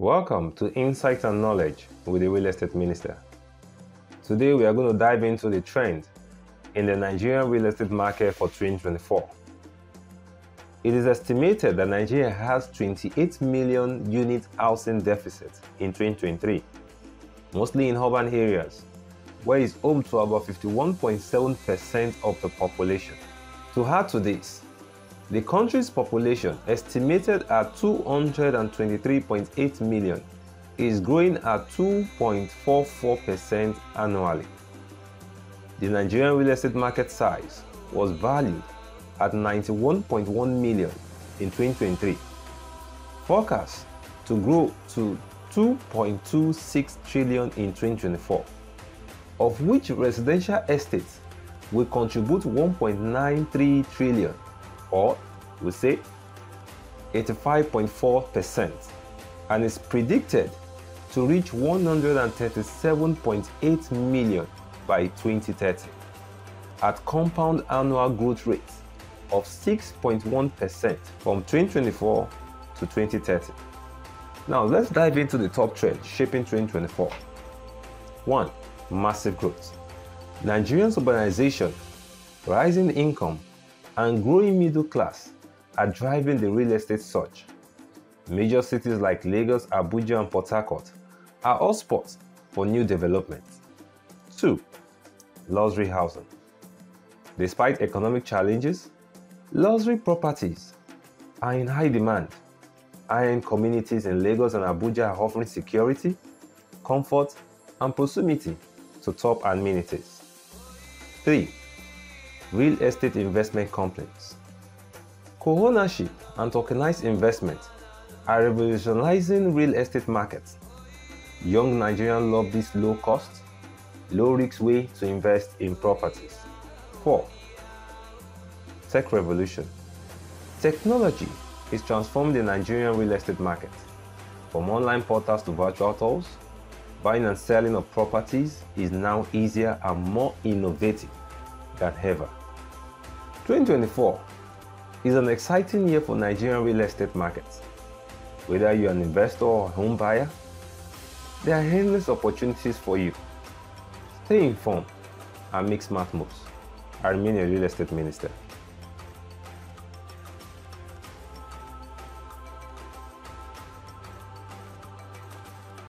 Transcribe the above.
Welcome to Insight and Knowledge with the Real Estate Minister. Today we are going to dive into the trend in the Nigerian real estate market for 2024. It is estimated that Nigeria has 28 million unit housing deficit in 2023, mostly in urban areas, where it's home to about 51.7% of the population. To add to this, the country's population, estimated at 223.8 million, is growing at 2.44% annually. The Nigerian real estate market size was valued at 91.1 million in 2023, forecast to grow to 2.26 trillion in 2024, of which residential estates will contribute 1.93 trillion or we say 85.4% and is predicted to reach 137.8 million by 2030 at compound annual growth rate of 6.1% from 2024 to 2030. Now let's dive into the top trend shaping 2024. 1. Massive growth. Nigerian urbanization, rising income, and growing middle class are driving the real estate surge. Major cities like Lagos, Abuja, and Port Harcourt are hotspots for new development. 2. Luxury housing. Despite economic challenges, luxury properties are in high demand. High-end communities in Lagos and Abuja are offering security, comfort, and proximity to top amenities. 3 real estate investment companies. Co-ownership and tokenized investment are revolutionizing real estate markets. Young Nigerians love this low cost, low risk way to invest in properties. 4. Tech revolution. Technology is transforming the Nigerian real estate market. From online portals to virtual tours, buying and selling of properties is now easier and more innovative than ever. 2024 is an exciting year for Nigerian real estate markets. Whether you're an investor or a home buyer, there are endless opportunities for you. Stay informed and make smart moves. I remain a real estate minister.